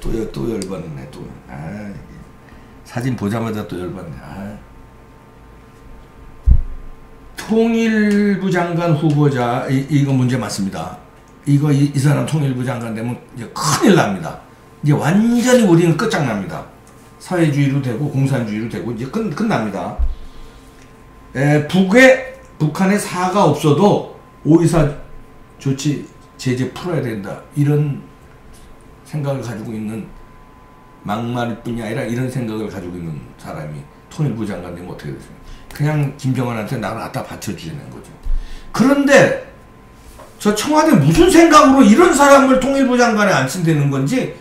또, 또 열받네, 또. 아, 사진 보자마자 또 열받네. 아. 통일부 장관 후보자, 이, 이거 문제 맞습니다. 이거, 이, 이 사람 통일부 장관 되면 이제 큰일 납니다. 이제 완전히 우리는 끝장납니다. 사회주의로 되고 공산주의로 되고 이제 끝, 끝납니다. 에, 북에, 북한에 사가 없어도 오이사 조치 제재 풀어야 된다. 이런 생각을 가지고 있는 막말일 뿐이 아니라 이런 생각을 가지고 있는 사람이 통일부 장관 되면 어떻게 되습니까? 그냥 김정은한테 나를 갖다 받쳐주는 거죠. 그런데 저 청와대 무슨 생각으로 이런 사람을 통일부 장관에 앉힌다는 건지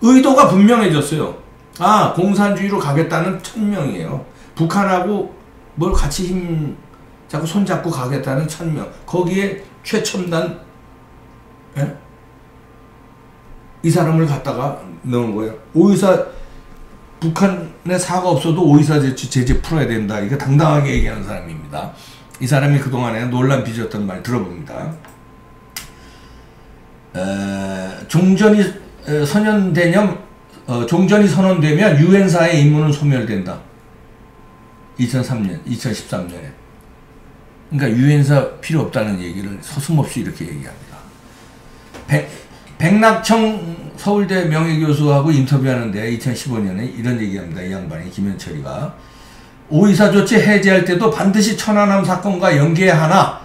의도가 분명해졌어요. 아, 공산주의로 가겠다는 천명이에요. 북한하고 뭘 같이 힘, 자꾸 손잡고 가겠다는 천명. 거기에 최첨단, 예? 이 사람을 갖다가 넣은 거예요. 오이사, 북한에 사가 없어도 오이사 제재, 제재 풀어야 된다. 이거 당당하게 얘기하는 사람입니다. 이 사람이 그동안에 논란 빚었던 말 들어봅니다. 에, 종전이 선언되념 어, 종전이 선언되면 유엔사의 임무는 소멸된다. 2003년, 2013년에. 그러니까 유엔사 필요 없다는 얘기를 서슴없이 이렇게 얘기합니다. 백, 백낙청 서울대 명예교수하고 인터뷰하는데 2015년에 이런 얘기합니다. 이 양반이 김현철이가 오이사 조치 해제할 때도 반드시 천안함 사건과 연계하나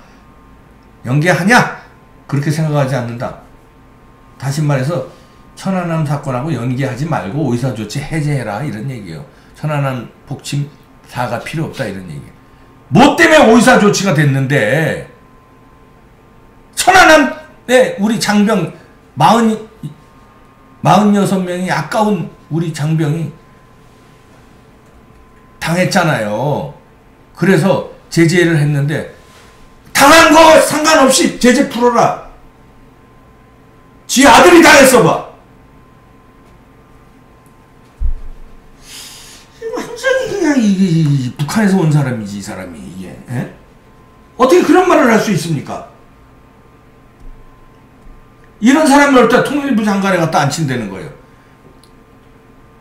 연계하냐 그렇게 생각하지 않는다. 다시 말해서 천안함 사건하고 연계하지 말고 오이사 조치 해제해라 이런 얘기예요. 천안함 복침 사가 필요 없다 이런 얘기. 뭐 때문에 오이사 조치가 됐는데 천안함에 우리 장병 마흔 마흔여섯 명이 아까운 우리 장병이 당했잖아요. 그래서 제재를 했는데 당한 거 상관없이 제재 풀어라. 지 아들이 당했어 봐. 완전히 그냥 이, 북한에서 온 사람이지 이 사람이 이게 에? 예? 어떻게 그런 말을 할 수 있습니까? 이런 사람을 일단 통일부 장관에 갖다 앉힌다는 거예요.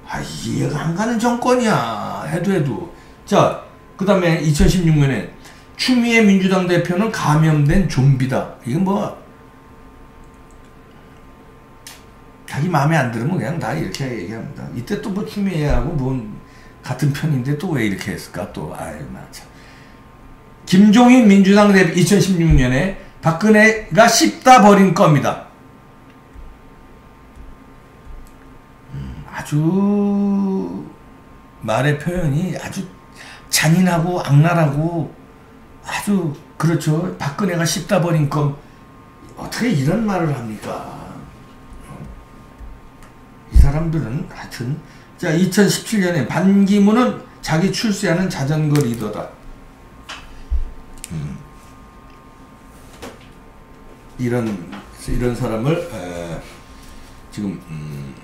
아, 이해가 안 가는 정권이야. 해도 해도. 자, 그 다음에 2016년에 추미애 민주당 대표는 감염된 좀비다. 이건 뭐, 자기 마음에 안 들으면 그냥 다 이렇게 얘기합니다. 이때 또 뭐 추미애하고 뭔 같은 편인데 또 왜 이렇게 했을까? 또, 아유, 나 참. 김종인 민주당 대표 2016년에 박근혜가 씹다 버린 겁니다. 아주 말의 표현이 아주 잔인하고 악랄하고 아주 그렇죠. 박근혜가 씹다 버린 건 어떻게 이런 말을 합니까? 이 사람들은 하여튼 자 2017년에 반기문은 자기 출세하는 자전거 리더다. 음. 이런 이런 사람을 에, 지금 음,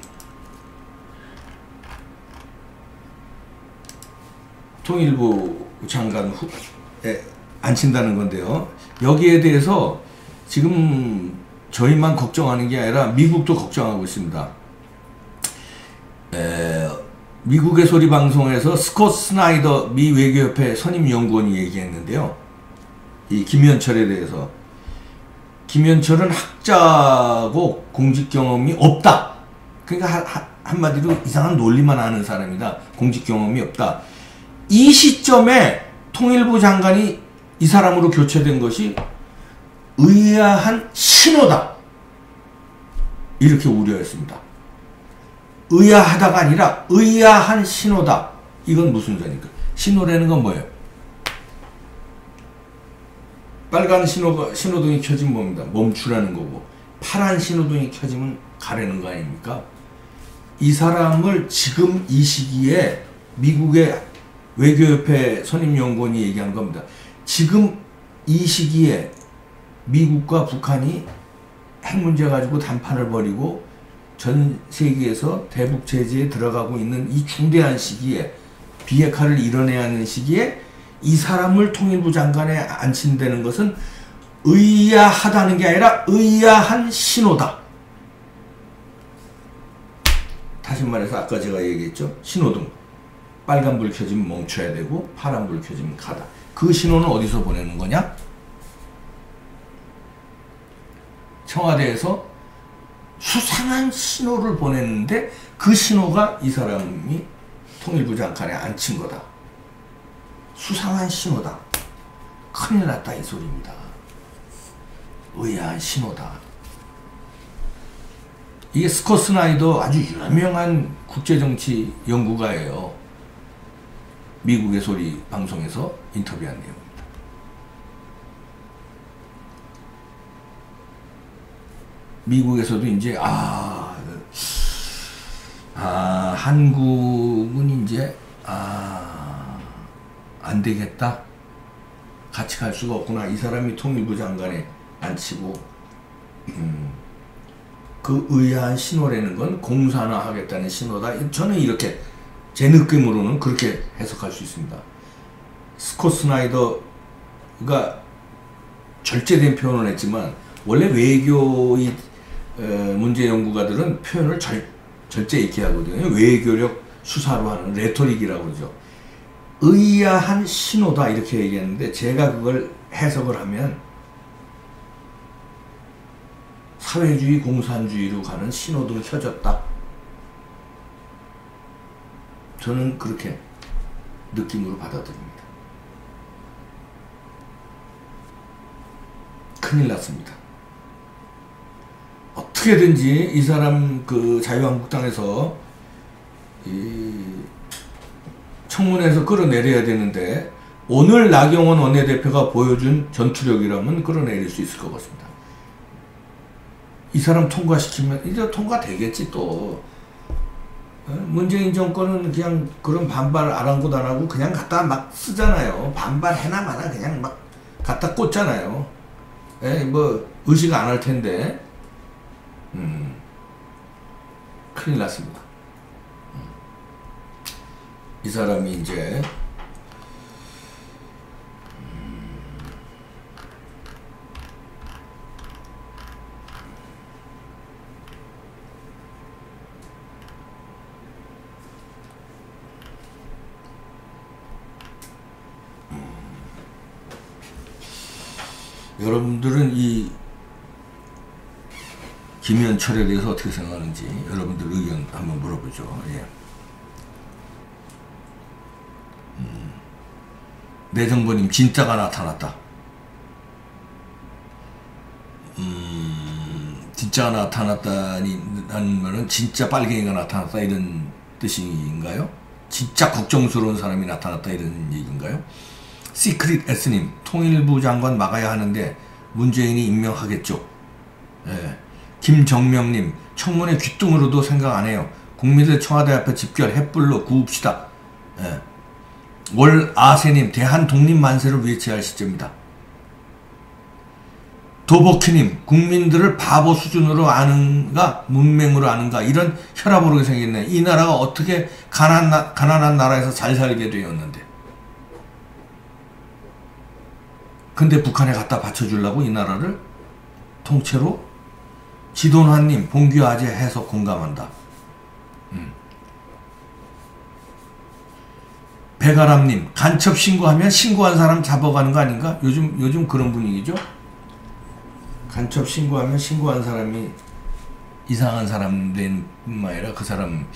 통일부 장관 후에 앉힌다는 건데요. 여기에 대해서 지금 저희만 걱정하는 게 아니라 미국도 걱정하고 있습니다. 에, 미국의 소리 방송에서 스콧 스나이더 미 외교협회 선임 연구원이 얘기했는데요. 이 김현철에 대해서 김현철은 학자고 공직 경험이 없다. 그러니까 하, 하, 한마디로 이상한 논리만 아는 사람이다. 공직 경험이 없다. 이 시점에 통일부 장관이 이 사람으로 교체된 것이 의아한 신호다. 이렇게 우려했습니다. 의아하다가 아니라 의아한 신호다. 이건 무슨 소리입니까? 신호라는 건 뭐예요? 빨간 신호가 신호등이 켜지면 뭡니다. 멈추라는 거고 파란 신호등이 켜지면 가라는 거 아닙니까? 이 사람을 지금 이 시기에 미국의 외교협회 선임연구원이 얘기한 겁니다. 지금 이 시기에 미국과 북한이 핵 문제 가지고 단판을 벌이고 전 세계에서 대북 제재에 들어가고 있는 이 중대한 시기에 비핵화를 이뤄내야 하는 시기에 이 사람을 통일부 장관에 앉힌다는 것은 의아하다는 게 아니라 의아한 신호다. 다시 말해서 아까 제가 얘기했죠. 신호등. 빨간불 켜지면 멈춰야 되고 파란불 켜지면 가다. 그 신호는 어디서 보내는 거냐? 청와대에서 수상한 신호를 보냈는데 그 신호가 이 사람이 통일부 장관에 앉힌 거다. 수상한 신호다. 큰일 났다 이 소리입니다. 의아한 신호다. 이게 스코스나이더 아주 유명한 국제정치 연구가예요. 미국의 소리 방송에서 인터뷰한 내용입니다. 미국에서도 이제 아, 아 한국은 이제 아 안 되겠다. 같이 갈 수가 없구나. 이 사람이 통일부 장관에 앉히고 음, 그 의아한 신호라는 건 공산화하겠다는 신호다. 저는 이렇게 제 느낌으로는 그렇게 해석할 수 있습니다. 스콧 스나이더가 절제된 표현을 했지만 원래 외교의 문제 연구가들은 표현을 절, 절제 있게 하거든요. 외교적 수사로 하는 rhetoric이라고 그러죠. 의아한 신호다 이렇게 얘기했는데 제가 그걸 해석을 하면 사회주의 공산주의로 가는 신호등을 켜졌다. 저는 그렇게 느낌으로 받아들입니다. 큰일 났습니다. 어떻게든지 이 사람 그 자유한국당에서 이 청문회에서 끌어내려야 되는데 오늘 나경원 원내대표가 보여준 전투력이라면 끌어내릴 수 있을 것 같습니다. 이 사람 통과시키면 이제 통과되겠지 또. 어? 문재인 정권은 그냥 그런 반발 아랑곳 안 하고 그냥 갖다 막 쓰잖아요. 반발해나 마나 그냥 막 갖다 꽂잖아요. 에, 뭐 의식 안 할 텐데. 음, 큰일 났습니다. 음. 이 사람이 이제 여러분들은 이 김현철에 대해서 어떻게 생각하는지 여러분들 의견 한번 물어보죠. 예. 음, 내정보님 진짜가 나타났다. 음, 진짜가 나타났다는 말은 진짜 빨갱이가 나타났다 이런 뜻인가요? 진짜 걱정스러운 사람이 나타났다 이런 얘기인가요? 시크릿 S님, 통일부 장관 막아야 하는데 문재인이 임명하겠죠. 예. 김정명님, 청문회 귀뚱으로도 생각 안 해요. 국민들 청와대 앞에 집결 햇불로 구웁시다. 예. 월 아세님, 대한 독립 만세를 외치할 시점이다. 도버키님, 국민들을 바보 수준으로 아는가, 문맹으로 아는가, 이런 혈압으로 생겼네. 이 나라가 어떻게 가난, 가난한 나라에서 잘 살게 되었는데. 근데 북한에 갖다 바쳐주려고 이 나라를 통째로 지도나님 봉규 아재 해석 공감한다. 음. 배가람님 간첩 신고하면 신고한 사람 잡아가는 거 아닌가? 요즘 요즘 그런 분위기죠. 간첩 신고하면 신고한 사람이 이상한 사람 된 뿐만 아니라 그 사람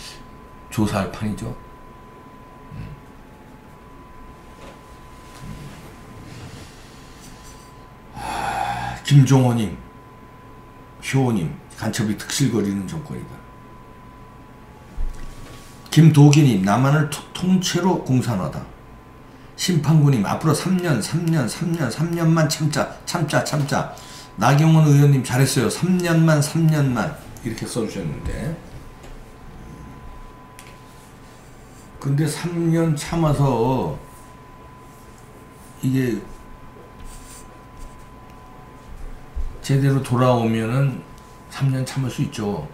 조사할 판이죠. 김종호님, 효호님, 간첩이 득실거리는 정권이다. 김도기님, 남한을 통째로 공산화다. 심판구님, 앞으로 3년, 3년, 3년, 3년만 참자, 참자, 참자. 나경원 의원님 잘했어요. 3년만, 3년만. 이렇게 써주셨는데. 근데 3년 참아서 이게 제대로 돌아오면은 3년 참을 수 있죠.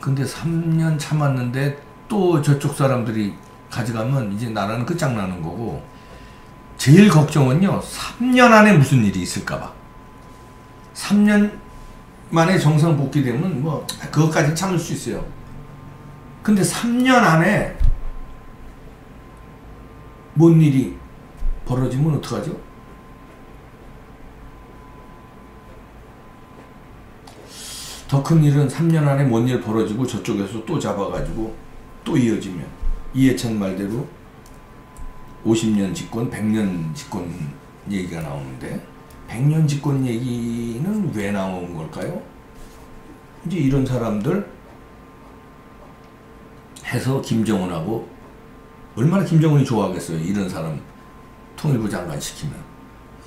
근데 3년 참았는데 또 저쪽 사람들이 가져가면 이제 나라는 끝장나는 거고 제일 걱정은요 3년 안에 무슨 일이 있을까 봐 3년 만에 정상 복귀되면 뭐 그것까지 참을 수 있어요 근데 3년 안에 뭔 일이 벌어지면 어떡하죠? 더 큰 일은 3년 안에 뭔 일 벌어지고 저쪽에서 또 잡아가지고 또 이어지면 이해찬 말대로 50년 집권, 100년 집권 얘기가 나오는데 100년 집권 얘기는 왜 나온 걸까요? 이제 이런 사람들 해서 김정은하고 얼마나 김정은이 좋아하겠어요. 이런 사람 통일부 장관 시키면.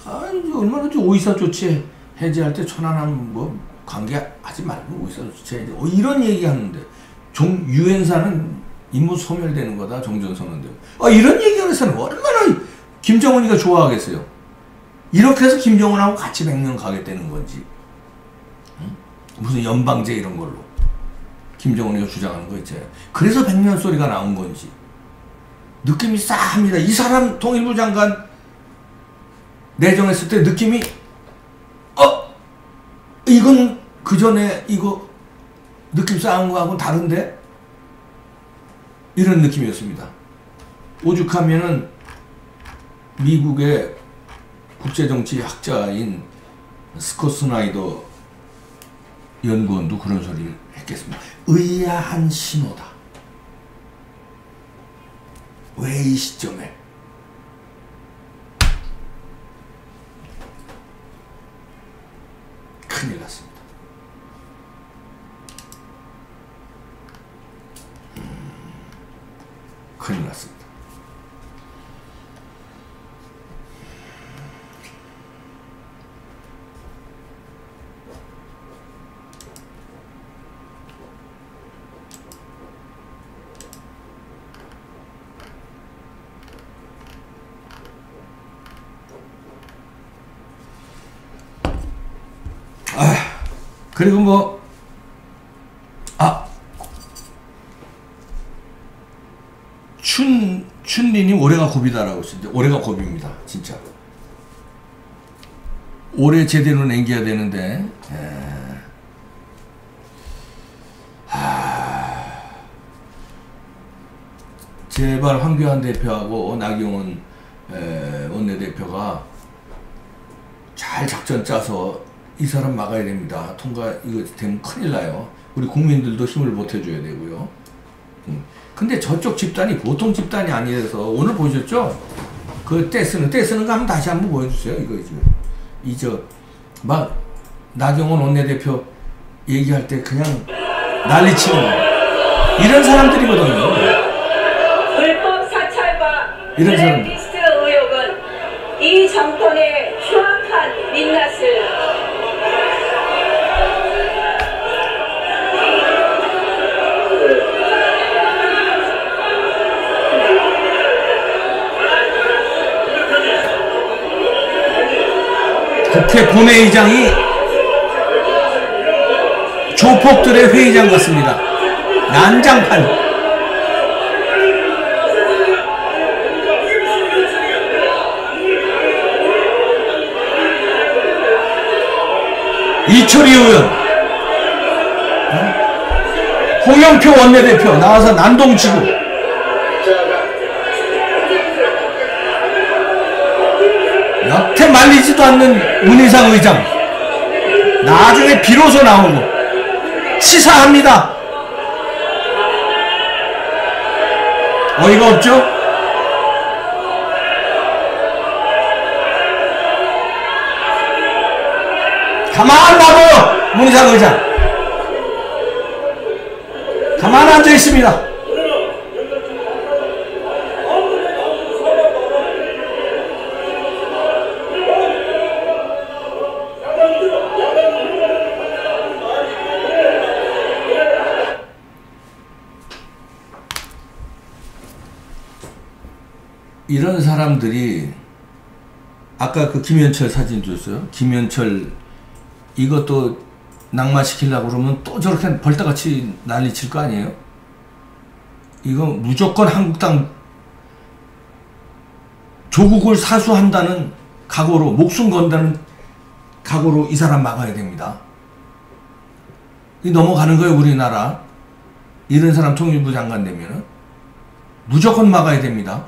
아, 얼마나 좀 오이사 조치 해제할 때 천안함 뭐 관계하지 말고 조치 해제. 어, 이런 얘기 하는데 종 유엔사는 임무 소멸되는 거다 종전선언대. 아 이런 얘기를 해서는 얼마나 김정은이가 좋아하겠어요. 이렇게 해서 김정은하고 같이 백년 가겠다는 건지. 응? 무슨 연방제 이런 걸로. 김정은이가 주장하는 거 있잖아요. 그래서 백년 소리가 나온 건지. 느낌이 싸합니다. 이 사람 통일부 장관 내정했을 때 느낌이 어 이건 그 전에 이거 느낌 싸한 거하고 다른데 이런 느낌이었습니다. 오죽하면은 미국의 국제정치 학자인 스콧 스나이더 연구원도 그런 소리를 했겠습니다. 의아한 신호다. 왜 이 시점에? 큰일 났습니다. 큰일 났습니다. 그리고 뭐, 아, 춘, 춘리님 올해가 고비다라고 했는데, 올해가 고비입니다. 진짜. 올해 제대로 남겨야 되는데, 에... 하... 제발 황교안 대표하고 나경원 에, 원내대표가 잘 작전 짜서 이 사람 막아야 됩니다. 통과 이거 되면 큰일 나요. 우리 국민들도 힘을 보태줘야 되고요. 음. 근데 저쪽 집단이 보통 집단이 아니라서 오늘 보셨죠? 그 떼쓰는 떼쓰는 거 한번 다시 한번 보여주세요. 이거 지금 이저 막 나경원 원내대표 얘기할 때 그냥 난리치는 거 이런 사람들이거든요. 불법 사찰과 이런 사람들. 블랙리스트 의혹은 이 정권의 흉악한 민낯을 국회 본회의장이 조폭들의 회의장 같습니다. 난장판. 이철희 의원, 홍영표 원내대표 나와서 난동 치고 여태 말리지도 않는 문희상 의장 나중에 비로소 나오고 치사합니다. 어이가 없죠? 가만 놔둬 문희상 의장 가만 앉아 있습니다. 이런 사람들이 아까 그 김현철 사진 줬어요. 김현철 이것도 낙마시키려고 그러면 또 저렇게 벌떼같이 난리 칠 거 아니에요? 이거 무조건 한국당 조국을 사수한다는 각오로 목숨 건다는 각오로 이 사람 막아야 됩니다. 이 넘어가는 거예요 우리나라. 이런 사람 통일부 장관 되면은 무조건 막아야 됩니다.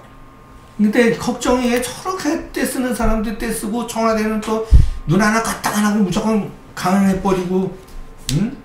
근데 걱정이 저렇게 떼 쓰는 사람들 떼 쓰고 청와대는 또 눈 하나 까딱 안 하고 무조건 강행해버리고 응?